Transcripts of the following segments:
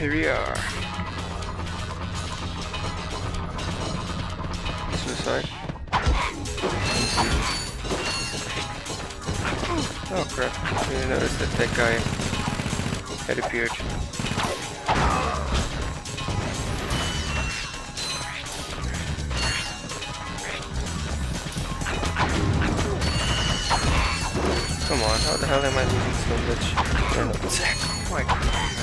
here we are. Suicide. Oh crap, I didn't notice that that guy had appeared. Come on, how the hell am I losing so much? Oh my god.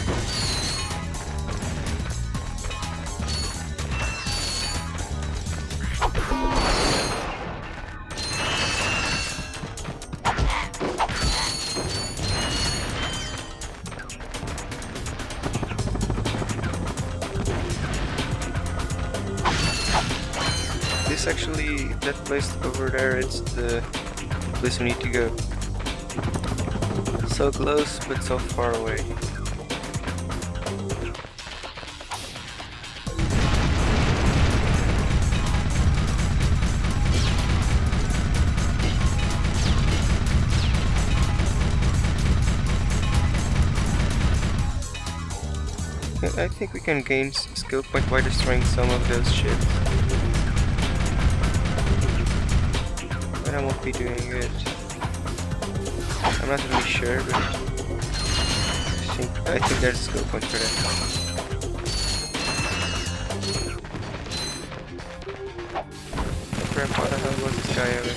That place over there, it's the place we need to go. So close, but so far away. I I think we can gain skill point by destroying some of those ships. I won't be doing it. I'm not really sure, but I think I think there's a skill point for that. Crap, what the hell was this guy over?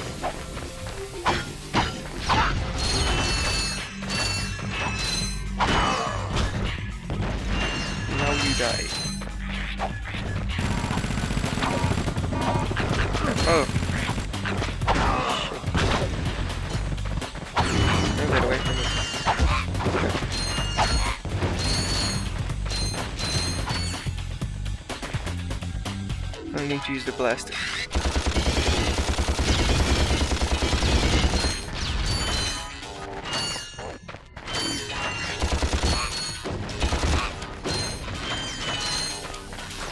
Now you die. I need to use the blaster.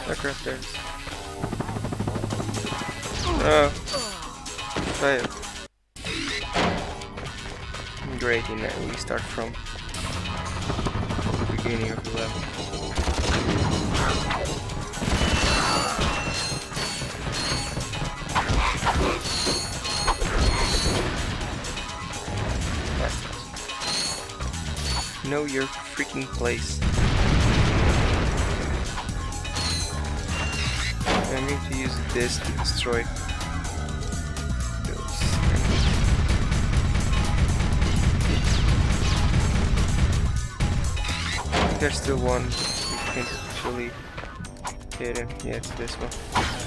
Aircraft there. Oh. Fail. Great, and then we start from the beginning of the level. Know your freaking place. I'm going to use this to destroy those. There's still one. We can actually hit him. Yeah, it's this one.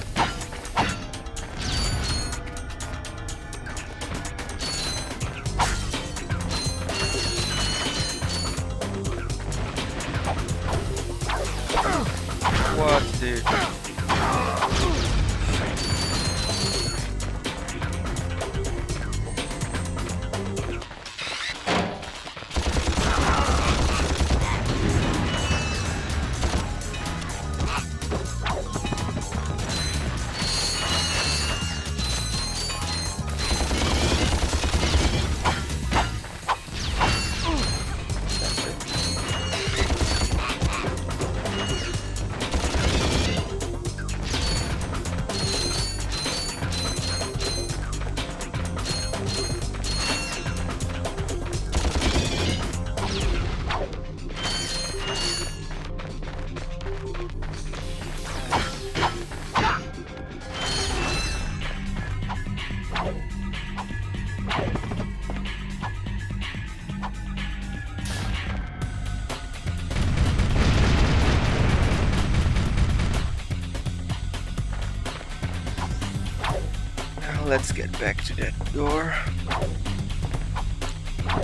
Let's get back to that door.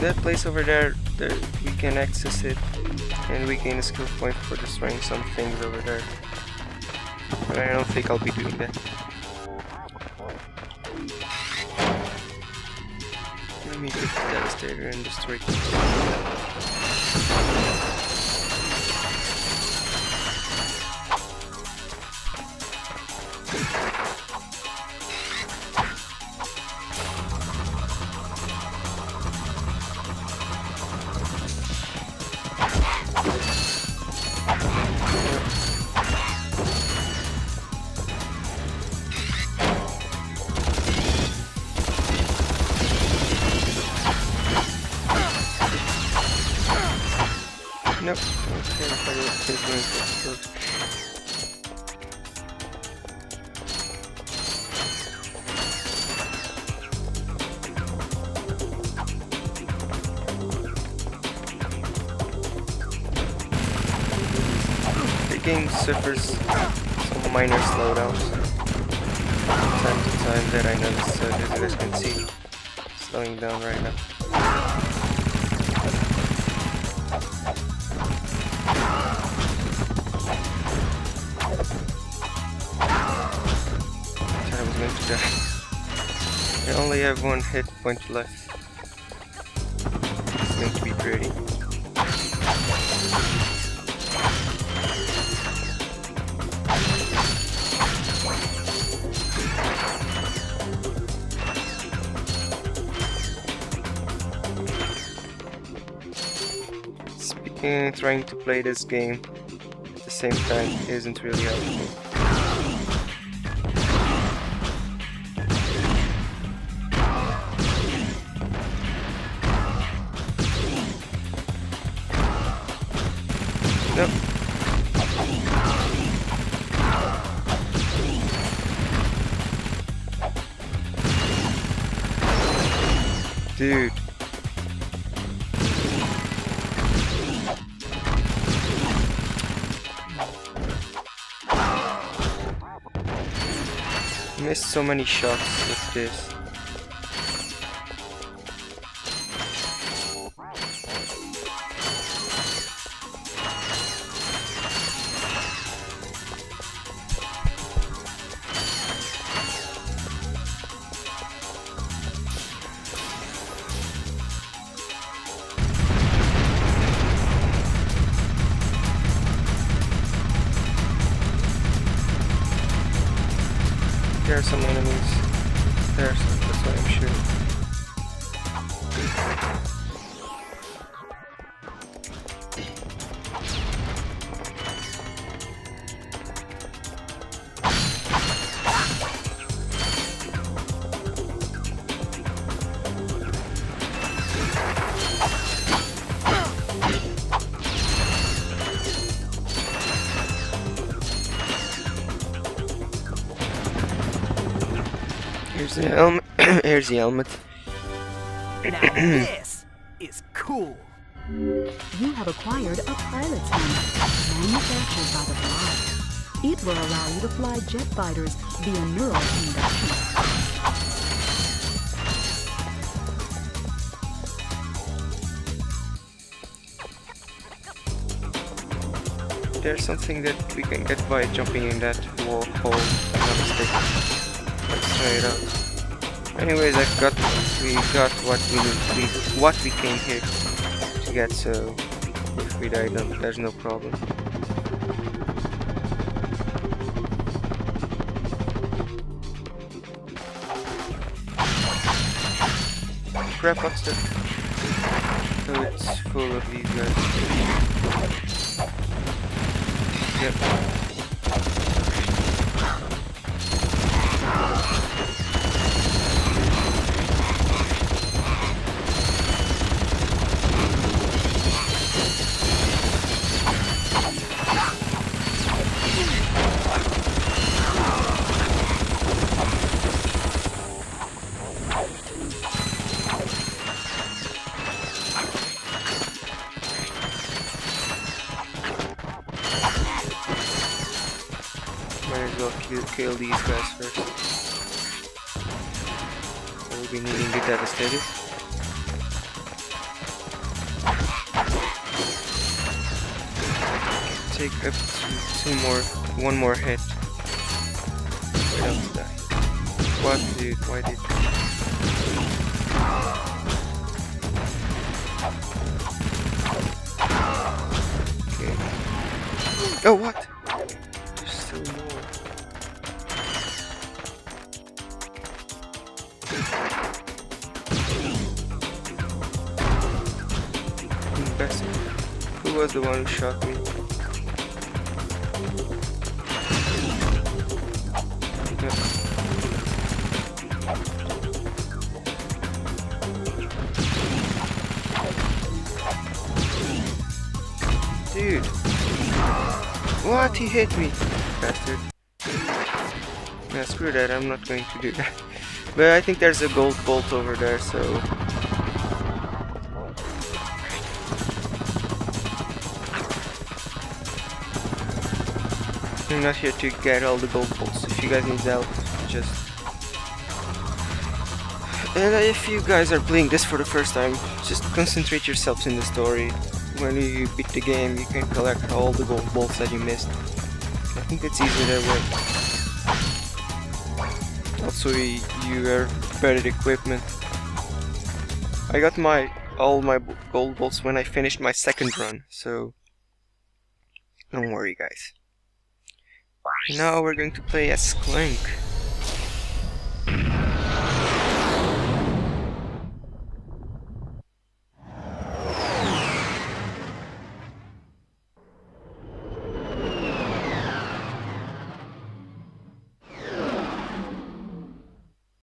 That place over there, there we can access it and we gain a skill point for destroying some things over there. But I don't think I'll be doing that. Let me get the Devastator and destroy. Game suffers some minor slowdowns. From time to time that I notice, uh, as you guys can see, slowing down right now. Die. I only have one hit point left. It's going to be pretty. Speaking, trying to play this game at the same time isn't really helpful. Missed so many shots with this. There are some enemies. There's that's what I'm shooting. Here's the helmet. Here's the helmet. Now this is cool. You have acquired a pilot's helmet, manufactured by the Fly. It will allow you to fly jet fighters via neural induction. There's something that we can get by jumping in that wall hole. if I'm not mistaken. Let's try it out. Anyways, I got we got what we we what we came here to get. So if we die, then there's no problem. Crap, what's that? So it's full of these guys. Yep. Well kill, kill these guys first. We'll be needing the Devastator. Take up to two more, one more hit. Don't die. What, dude? Why did? Okay. Oh, what? Who was the one who shot me? Dude. What? He hit me, bastard. Yeah, screw that. I'm not going to do that. But I think there's a gold bolt over there, so I'm not here to get all the gold bolts. If you guys need help, just... And if you guys are playing this for the first time, just concentrate yourselves in the story. When you beat the game, you can collect all the gold bolts that you missed. I think it's easier that way. Also, you are better equipment. I got my all my gold bolts when I finished my second run, so don't worry guys. Now we're going to play as Clank.